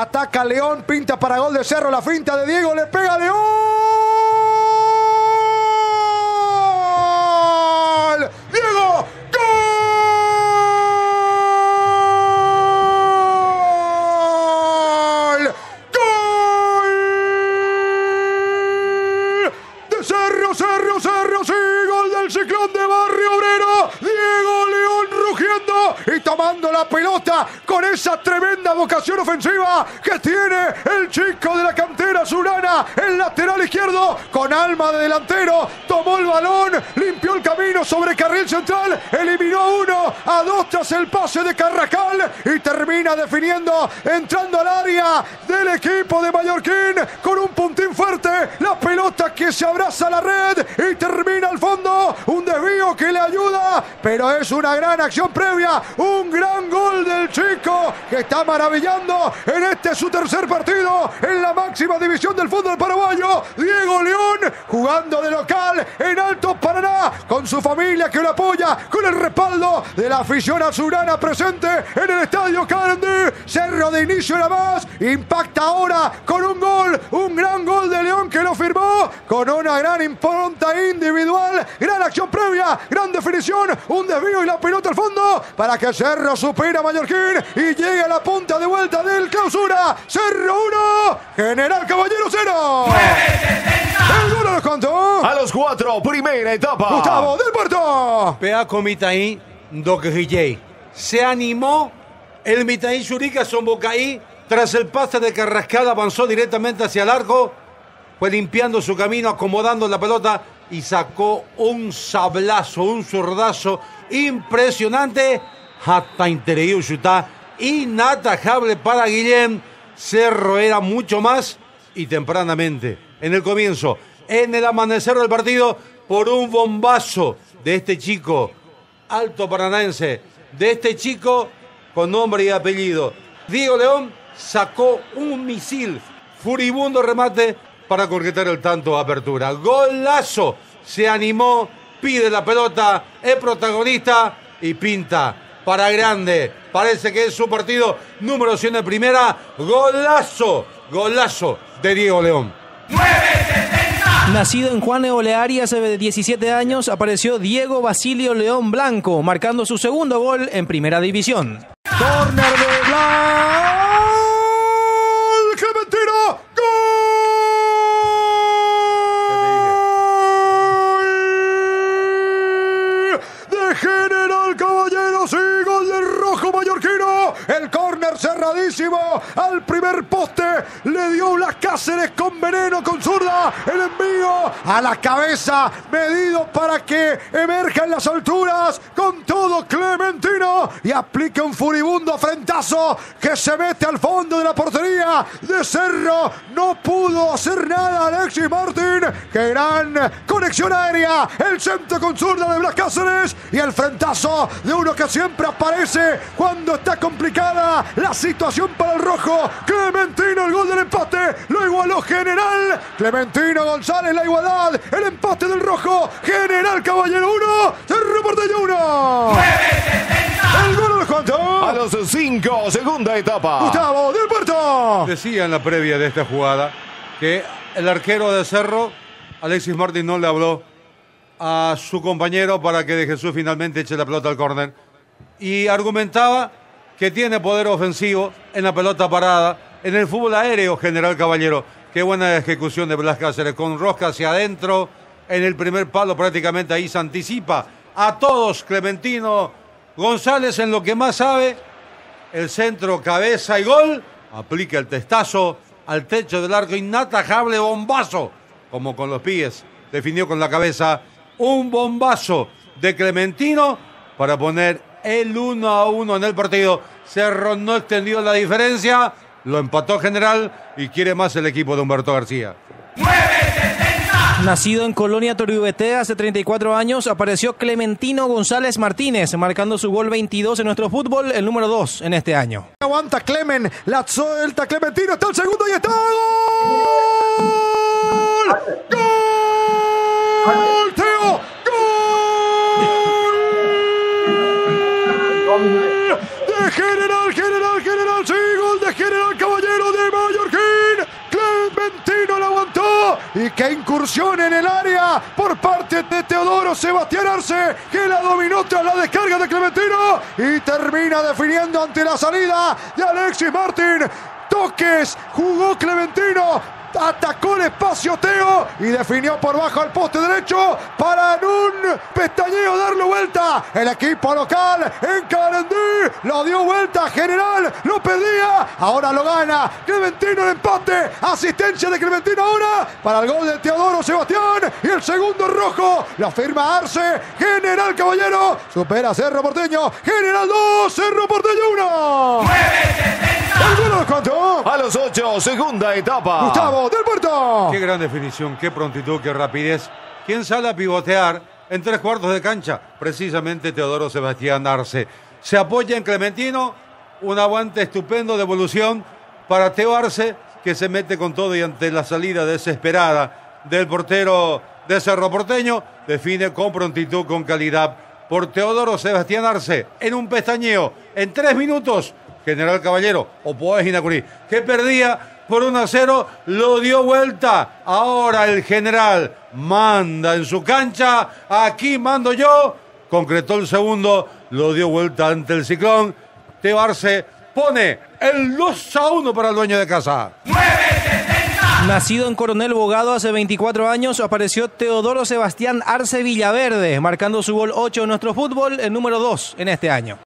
Ataca León, pinta para gol de Cerro, la finta de Diego, le pega León. Tomando la pelota con esa tremenda vocación ofensiva que tiene el chico de la cantera Zulana, el lateral izquierdo, con alma de delantero, tomó el balón, limpió el camino sobre carril central, eliminó uno, a dos tras el pase de Carrascal y termina definiendo, entrando al área del equipo de Mallorquín con un puntín fuerte, la pelota que se abraza a la red y termina al fondo, que le ayuda, pero es una gran acción previa, un gran gol del chico que está maravillando en este su tercer partido en la máxima división del fútbol paraguayo. Diego León jugando de local en Alto Paraná con su familia que lo apoya, con el respaldo de la afición azulana presente en el estadio Carandí. Cerro de inicio nada más, impacta ahora con un gol, un gran gol de León que lo firmó con una gran impronta individual, gran acción previa, gran definición, un desvío y la pelota al fondo para que Cerro supera a Mallorquín y llegue a la punta de vuelta del clausura. Cerro 1, General Caballero 0. El gol lo contó. A los cuatro, primera etapa. Gustavo del Puerto. Pea con Mitaí, do que Guilley. Se animó el Mitaí Churica Sombocaí. Tras el pase de Carrascal avanzó directamente hacia el arco. Fue limpiando su camino, acomodando la pelota y sacó un sablazo, un zurdazo impresionante. Hasta interior chuta inatajable para Guillén. Cerro era mucho más y tempranamente, en el comienzo, en el amanecer del partido, por un bombazo de este chico alto paranaense, de este chico con nombre y apellido. Diego León sacó un misil, furibundo remate para concretar el tanto de apertura. Golazo, se animó, pide la pelota, es protagonista y pinta para grande. Parece que es su partido número 100 de primera. Golazo, golazo de Diego León. Nacido en Juan Oleari hace 17 años, apareció Diego Basilio León Blanco, marcando su segundo gol en primera división. Corner de Blanc. ¡Qué mentira! ¡Gol! De General Caballeros y gol del rojo mallorquino. El al primer poste. Le dio las Cáceres con veneno, con zurda. El envío a la cabeza, medido para que emerja en las alturas. Con todo Y aplica un furibundo frentazo que se mete al fondo de la portería de Cerro. No pudo hacer nada Alexis Martín. Qué conexión aérea. El centro con zurda de Blas Cáceres y el frentazo de uno que siempre aparece cuando está complicada la situación para el rojo. Clementino, el gol del empate. Lo igualó General. Clementino González, la igualdad. El empate del rojo. General Caballero 1. Cerro Porteño 1. El gol de cuánto. A los cinco, segunda etapa. Gustavo del Puerto. Decía en la previa de esta jugada que el arquero de Cerro, Alexis Martín, no le habló a su compañero para que de Jesús finalmente eche la pelota al córner. Y argumentaba que tiene poder ofensivo en la pelota parada, en el fútbol aéreo, General Caballero. Qué buena ejecución de Blas Cáceres, con rosca hacia adentro, en el primer palo prácticamente ahí se anticipa a todos Clementino González en lo que más sabe, el centro, cabeza y gol, aplica el testazo al techo del arco, inatajable bombazo, como con los pies, definió con la cabeza un bombazo de Clementino para poner el 1 a 1 en el partido. Cerro no extendió la diferencia, lo empató General y quiere más el equipo de Humberto García. Nacido en Colonia Toriubete hace 34 años, apareció Clementino González Martínez, marcando su gol 22 en nuestro fútbol, el número 2 en este año. Aguanta Clemen, la suelta Clementino, está el segundo y está gol. Gol, Teo, gol. De General, General, General, sí, gol de Y qué incursión en el área por parte de Teodoro Sebastián Arce, que la dominó tras la descarga de Clementino y termina definiendo ante la salida de Alexis Martín. Toques, jugó Clementino, atacó el espacio Teo y definió por bajo al poste derecho para en un pestañeo darle vuelta. El equipo local en Carendí lo dio vuelta general, lo pedía, ahora lo gana. Clementino el empate, asistencia de Clementino ahora para el gol de Teodoro Sebastián y el segundo rojo lo firma Arce. General Caballero supera Cerro Porteño, General 2, Cerro Porteño A los 8, segunda etapa. Gustavo del Puerto. Qué gran definición, qué prontitud, qué rapidez. ¿Quién sale a pivotear en tres cuartos de cancha? Precisamente Teodoro Sebastián Arce. Se apoya en Clementino, un aguante estupendo de evolución para Teo Arce, que se mete con todo y ante la salida desesperada del portero de Cerro Porteño, define con prontitud, con calidad por Teodoro Sebastián Arce en un pestañeo en tres minutos. General Caballero o Poés Inacurí, que perdía por 1 a 0, lo dio vuelta. Ahora el general manda en su cancha, aquí mando yo. Concretó el segundo, lo dio vuelta ante el ciclón. Teo Arce pone el 2 a 1 para el dueño de casa. Nacido en Coronel Bogado hace 24 años, apareció Teodoro Sebastián Arce Villaverde, marcando su gol 8 en nuestro fútbol, el número 2 en este año.